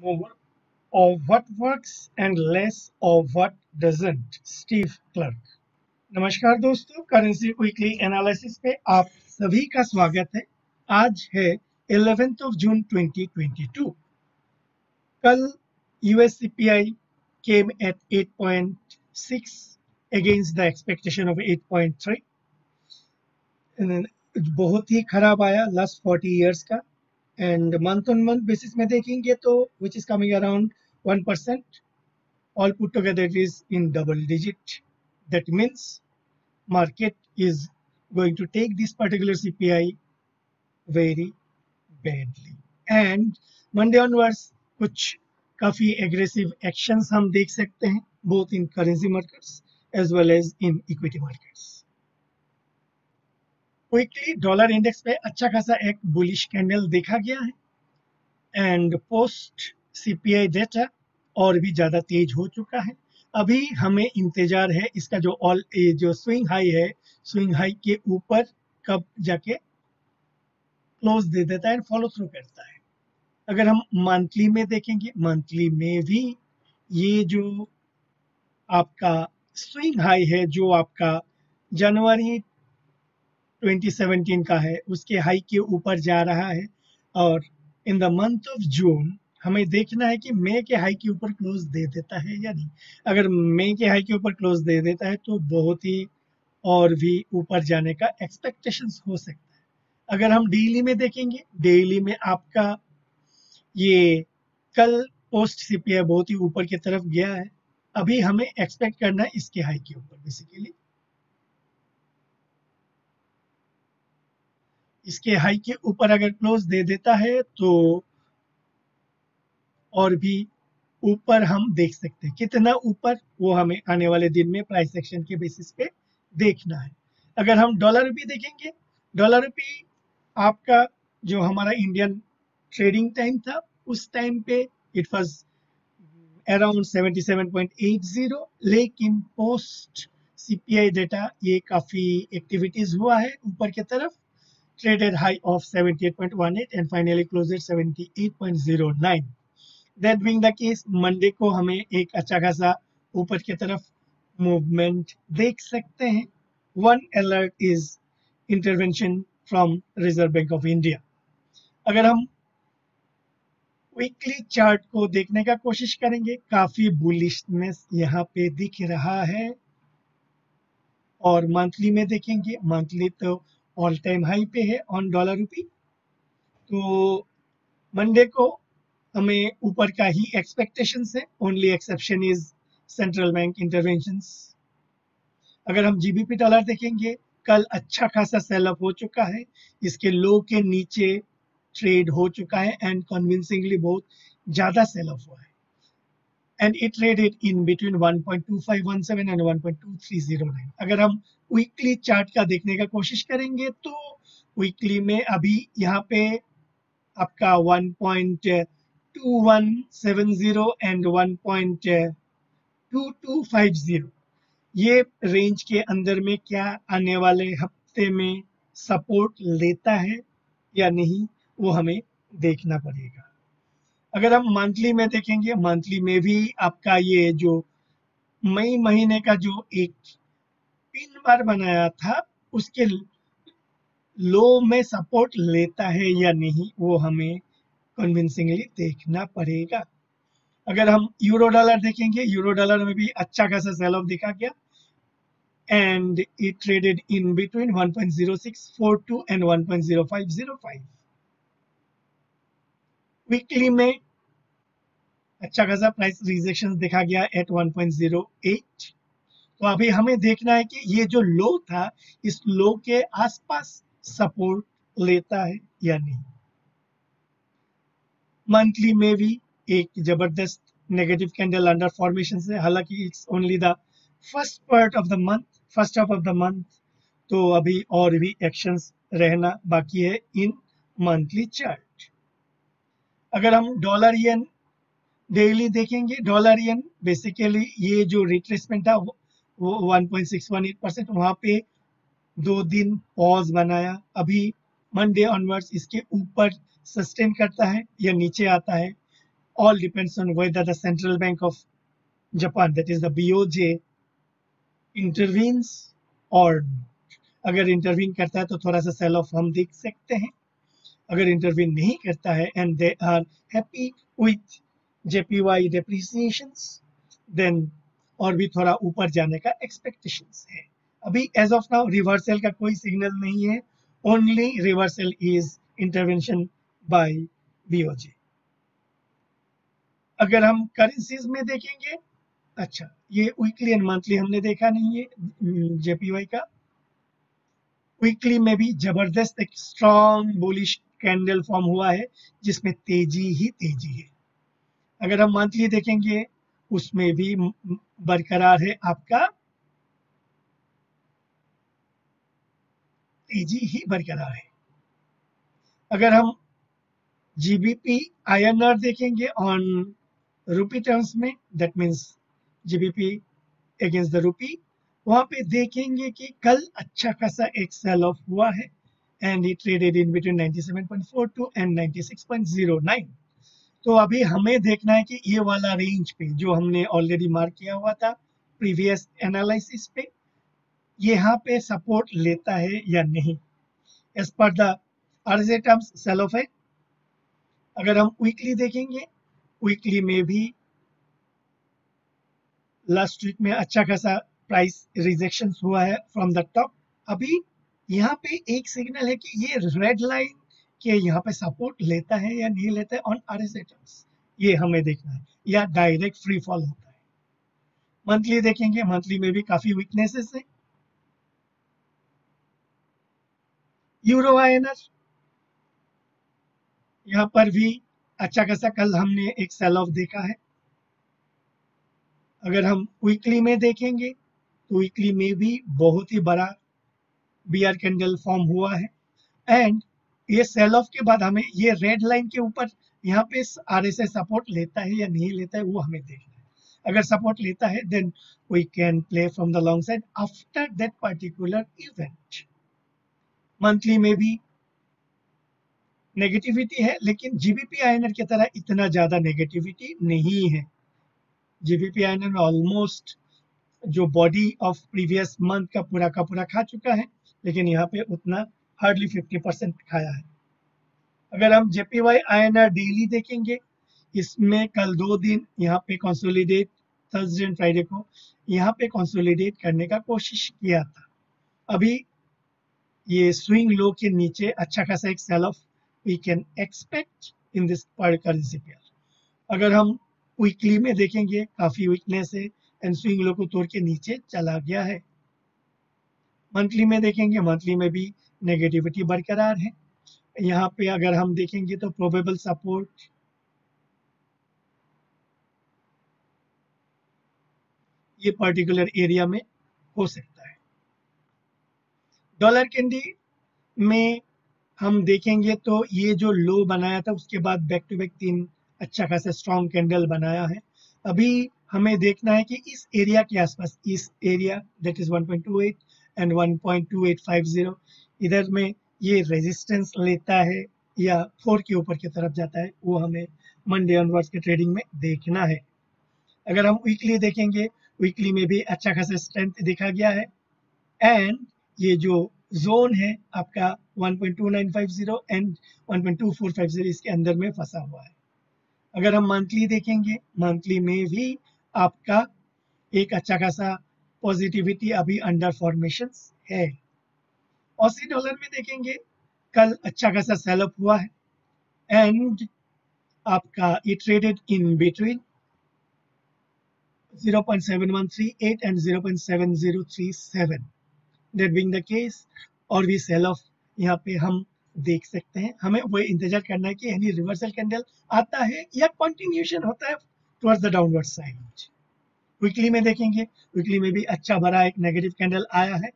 more of what works and less of what doesn't. Steve Clark. नमस्कार दोस्तों currency weekly analysis पे आप सभी का स्वागत है आज है 11th ऑफ़ जून 2022 कल US CPI came at 8.6 against the expectation of 8.3 बहुत ही खराब आया लास्ट 40 इयर्स का and month on month basis में देखेंगे तो which is coming around one percent all put together it is in double digit that means market is going to take this particular C P I very badly and Monday onwards कुछ काफ़ी aggressive action हम देख सकते हैं both in currency markets as well as in equity markets quickly dollar index पे अच्छा खासा एक बुलिश कैंडल देखा गया है। एंड पोस्ट सीपीआई डेटा और भी ज़्यादा तेज हो चुका है। अभी हमें इंतज़ार है इसका जो ऑल जो स्विंग हाई है स्विंग हाई के ऊपर कब जाके क्लोज दे देता है फॉलो थ्रू करता है। अगर हम मंथली में देखेंगे मंथली में भी ये जो आपका स्विंग हाई है, जो आपका जनवरी 2017 का है, उसके हाई के ऊपर जा रहा है और in the month of June हमें देखना है कि मे के हाई के ऊपर क्लोज दे देता है या नहीं। अगर मे के हाई के ऊपर क्लोज दे देता है तो बहुत ही और भी ऊपर जाने का एक्सपेक्टेशन हो सकता है। अगर हम डेली में देखेंगे डेली में आपका ये कल पोस्ट सीपीआई बहुत ही ऊपर की तरफ़ गया है, अभी हमें एक्सपेक्ट करना है इसके हाई के ऊपर बेसिकली इसके हाई के ऊपर अगर क्लोज दे देता है तो और भी ऊपर हम देख सकते हैं। कितना ऊपर, वो हमें आने वाले दिन में प्राइस एक्शन के बेसिस पे देखना है। अगर हम डॉलर रुपी देखेंगे डॉलर रुपी आपका जो हमारा इंडियन ट्रेडिंग टाइम था, उस टाइम पे इट वाज अराउंड 77.80 लेकिन पोस्ट सीपीआई डेटा ये काफ़ी एक्टिविटीज़ हुआ है ऊपर की तरफ़। Traded high of 78.18 and finally closed at 78.09 that being the case Monday को हमें एक अच्छा खासा ऊपर की तरफ़ मूवमेंट देख सकते हैं। One alert is intervention from Reserve Bank of India अगर हम वीकली चार्ट को देखने का कोशिश करेंगे, काफ़ी बुलिशनेस यहाँ पे दिख रहा है। और मंथली में देखेंगे मंथली तो ऑल टाइम हाई पे है ऑन डॉलर रुपी तो मंडे को हमें ऊपर का ही एक्सपेक्टेशन है. Only exception is central bank intervention अगर हम जीबीपी डॉलर देखेंगे, कल अच्छा खासा सेल अप हो चुका है. इसके लो के नीचे ट्रेड हो चुका है एंड कन्विंसिंगली बहुत ज़्यादा सेल अप हुआ है। And it traded in between 1.2517 and 1.2309 अगर हम वीकली चार्ट का देखने का कोशिश करेंगे तो वीकली में अभी यहाँ पे आपका 1.2170 एंड 1.2250 ये रेंज के अंदर में क्या आने वाले हफ़्ते में सपोर्ट लेता है या नहीं, वो हमें देखना पड़ेगा। अगर हम मंथली में देखेंगे मंथली में भी आपका ये जो मई महीने का जो एक पिन बार बनाया था, उसके लो में सपोर्ट लेता है या नहीं, वो हमें कन्विंसिंगली देखना पड़ेगा। अगर हम यूरो डॉलर देखेंगे यूरो डॉलर में भी अच्छा खासा सेल ऑफ़ दिखा गया। And it traded in between 1.0642 and 1.0505 weekly में अच्छा खासा प्राइस रिजेक्शन देखा गया एट 1.08 तो अभी हमें देखना है कि ये जो लो था, इस लो के आसपास सपोर्ट लेता है या नहीं? मंथली में भी एक ज़बरदस्त नेगेटिव कैंडल अंडर फॉर्मेशन से, हालाँकि it's only the first part of the month first half of the month तो अभी और भी एक्शंस रहना बाकी है इन मंथली चार्ट अगर हम डॉलर येन डेली देखेंगे डॉलर येन बेसिकली ये जो रिट्रेसमेंट था वो 1.618 परसेंट वहाँ पे दो दिन पॉज बनाया। अभी मंडे ऑनवर्ड्स इसके ऊपर सस्टेन करता है या नीचे आता है। All depends on whether the central bank of Japan, that is the BOJ, intervenes or अगर इंटरवीन करता है तो थोड़ा सा सेल ऑफ़ हम देख सकते हैं। अगर इंटरवीन नहीं करता है and they are happy with JPY depreciation then और भी थोड़ा ऊपर जाने का एक्सपेक्टेशन है। अभी एज ऑफ़ नाउ रिवर्सल का कोई सिग्नल नहीं है। Only reversal is intervention by BOJ अगर हम करेंसीज में देखेंगे अच्छा ये वीकली एंड मंथली हमने देखा नहीं है जेपीवाई का। वीकली में भी ज़बरदस्त एक स्ट्रॉन्ग बुलिश कैंडल फॉर्म हुआ है, जिसमें तेज़ी ही तेज़ी है। अगर हम मंथली देखेंगे, उसमें भी बरकरार है आपका। तेज़ी ही बरकरार है। अगर हम जीबीपी आईएनआर देखेंगे ऑन रूपी टर्म्स में that means GBP against the rupee वहाँ पे देखेंगे कि कल अच्छा खासा एक सेल ऑफ़ हुआ है। And it traded in between 97.42 and 96.09 तो अभी हमें देखना है कि ये वाला रेंज पे जो हमने ऑलरेडी मार्क किया हुआ था प्रीवियस एनालिसिस पे, यहाँ पे सपोर्ट लेता है या नहीं? As per the RJ terms sell off है। अगर हम वीकली देखेंगे वीकली में भी लास्ट वीक में अच्छा खासा प्राइस रिजेक्शन हुआ है फ्रॉम द टॉप अभी यहाँ पे एक सिग्नल है कि ये रेड लाइन के यहाँ पे सपोर्ट लेता है या नहीं लेता है ऑन आर एस ये हमें देखना है। या डायरेक्ट फ्री फॉल होता है। मंथली देखेंगे मंथली में भी काफ़ी वीकनेसेस है। यूरो आयनर यहाँ पर भी अच्छा खासा कल हमने एक सेल ऑफ़ देखा है। अगर हम वीकली में देखेंगे तो वीकली में भी बहुत ही बड़ा बियर कैंडल फॉर्म हुआ है। एंड ये सेल ऑफ़ के बाद हमें ये रेड लाइन के ऊपर यहाँ पे आर एस सपोर्ट लेता है या नहीं लेता है वो हमें देखना है। अगर सपोर्ट लेता है then we can play from the long side after that particular event monthly में भी नेगेटिविटी है, लेकिन जीबीपी आईएनआर की तरह इतना ज़्यादा नेगेटिविटी नहीं है। जीबीपी आईएनआर ऑलमोस्ट जो बॉडी ऑफ़ प्रीवियस मंथ का पूरा का पूरा खा चुका है। लेकिन यहाँ पे उतना हार्डली 50 परसेंट खाया है। अगर हम जेपीवाई आईएनआर डेली देखेंगे, इसमें कल दो दिन यहाँ पे कंसोलिडेट थर्सडे एंड फ्राइडे को यहाँ पे कंसोलिडेट करने का कोशिश किया था। अभी ये स्विंग लो के नीचे अच्छा खासा एक sell off can expect in this currency pair. अगर हम वीकली में देखेंगे, काफ़ी वीकनेस है एंड स्विंग लो को तोड़ के नीचे चला गया है। मंथली में देखेंगे मंथली में भी नेगेटिविटी बरकरार है। यहाँ पे अगर हम देखेंगे तो प्रोबेबल सपोर्ट ये पर्टिकुलर एरिया में हो सकता है। डॉलर कैंडी में हम देखेंगे तो ये जो लो बनाया था, उसके बाद बैक टू बैक तीन अच्छा खासा स्ट्रॉन्ग कैंडल बनाया है। अभी हमें देखना है कि इस एरिया के आसपास, इस एरिया दैट इज़ 1.28 एंड 1.2850 इधर में ये रेजिस्टेंस लेता है या फोर के ऊपर की तरफ़ जाता है, वो हमें मंडे ऑनवर्ड्स के ट्रेडिंग में देखना है। अगर हम वीकली देखेंगे वीकली में भी अच्छा खासा स्ट्रेंथ देखा गया है। एंड ये जो जोन है, आपका 1.2950 एंड 1.2450 इसके अंदर में फंसा हुआ है। अगर हम मंथली देखेंगे मंथली में भी आपका एक अच्छा खासा पॉजिटिविटी अभी अंडर फॉर्मेशन है। ऑसी डॉलर में देखेंगे, कल अच्छा खासा सेलअप हुआ है। एंड आपका, ये traded in between 0.7138 and 0.7037 that being the case और भी सेल ऑफ़ यहाँ पे हम देख सकते हैं। हमें वो इंतज़ार करना है कि यानी रिवर्सल कैंडल आता है या कंटिन्यूशन होता है towards the downward side weekly में देखेंगे। वीकली में भी अच्छा भरा एक नेगेटिव कैंडल आया है।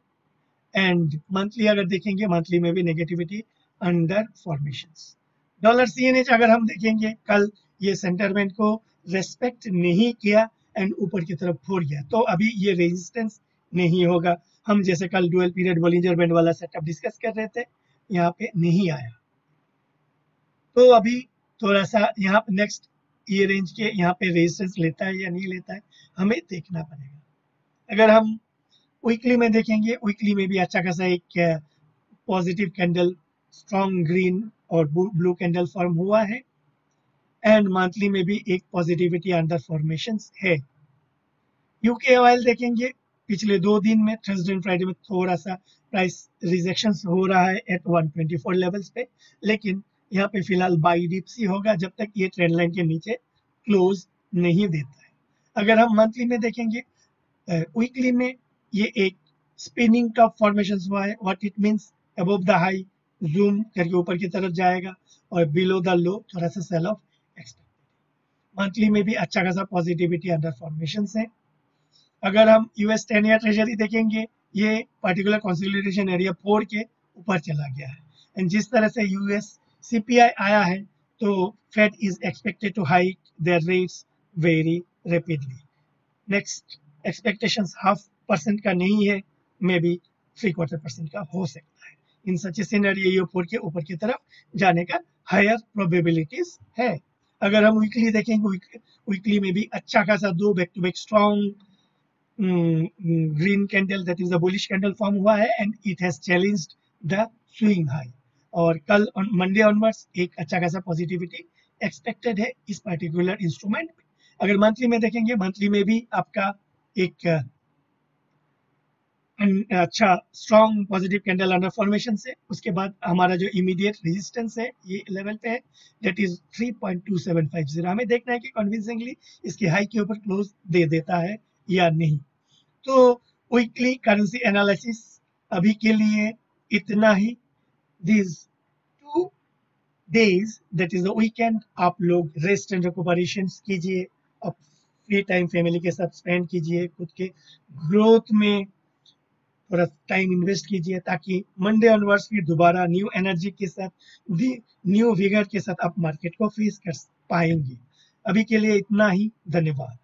एंड मंथली अगर देखेंगे मंथली में भी negativity under formation dollar C अगर हम देखेंगे, कल ये सेंटरमेंट को रेस्पेक्ट नहीं किया एंड ऊपर की तरफ़ फोड़ गया तो अभी ये रेजिस्टेंस नहीं होगा। हम जैसे कल डुअल पीरियड बोलिंजर बैंड वाला सेटअप डिस्कस कर रहे थे, यहाँ पे नहीं आया। तो अभी थोड़ा सा यहाँ नेक्स्ट ये रेंज के यहाँ पे रेजिस्टेंस लेता है या नहीं लेता है, हमें देखना पड़ेगा। अगर हम वीकली में देखेंगे वीकली में भी अच्छा खासा एक पॉजिटिव कैंडल स्ट्रॉन्ग ग्रीन और ब्लू कैंडल फॉर्म हुआ है। एंड मंथली में भी एक पॉजिटिविटी अंडर फॉर्मेशन है। यूके ऑयल देखेंगे, पिछले दो दिन में थर्सडे एंड फ्राइडे में थोड़ा सा प्राइस रिजेक्शन हो रहा है एट 124 लेवल्स पे, लेकिन यहाँ पे फ़िलहाल बाई डिप्स होगा जब तक ये ट्रेंड लाइन के नीचे क्लोज नहीं देता है। अगर हम मंथली में देखेंगे वीकली में ये एक स्पिनिंग टॉप फॉर्मेशन हुआ है what it means above the high zoom करके ऊपर की तरफ़ जाएगा और बिलो द लो थोड़ा सा सेल ऑफ़ एक्सपेक्टेड मंथली में भी अच्छा खासा पॉजिटिविटी अंडर फॉर्मेशन है। अगर हम यूएस टेन या ट्रेजरी देखेंगे, ये पर्टिकुलर कंसोलिडेशन एरिया फोर के ऊपर चला गया है। एंड जिस तरह से यूएस सीपीआई आया है तो Fed is expected to hike their rates very rapidly next expectations half percent का नहीं है maybe three quarter percent का हो सकता है। इन सच सिनेरियो फोर के ऊपर की तरफ़ जाने का हायर प्रोबेबिलिटीज है। अगर हम वीकली देखेंगे वीकली में भी अच्छा खासा दो back to back strong green candle that is the bullish candle form हुआ है and it has challenged the swing high और कल मंडे ऑनवर्ड्स एक अच्छा खासा पॉजिटिविटी एक्सपेक्टेड है इस पर्टिकुलर इंस्ट्रूमेंट में अगर मंथली में देखेंगे मंथली में भी आपका एक अच्छा strong positive candle under formation से, उसके बाद हमारा जो इमीडिएट रेजिस्टेंस है, ये लेवल पे है दैट इज़ 3.2750 हमें देखना है कि कन्विंसिंगली इसके हाई के ऊपर क्लोज दे देता है या नहीं। तो वीकली करेंसी एनालिसिस अभी के लिए इतना ही। This two days that is the weekend आप लोग रेस्ट एंड रिकवरेशन कीजिए अब फ्री टाइम फैमिली के साथ स्पेंड कीजिए, खुद के ग्रोथ में थोड़ा टाइम इन्वेस्ट कीजिए, ताकि मंडे ऑनवर्ड्स फिर दोबारा न्यू एनर्जी के साथ न्यू विगर के साथ आप मार्केट को फेस कर पाएँगे। अभी के लिए इतना ही, धन्यवाद।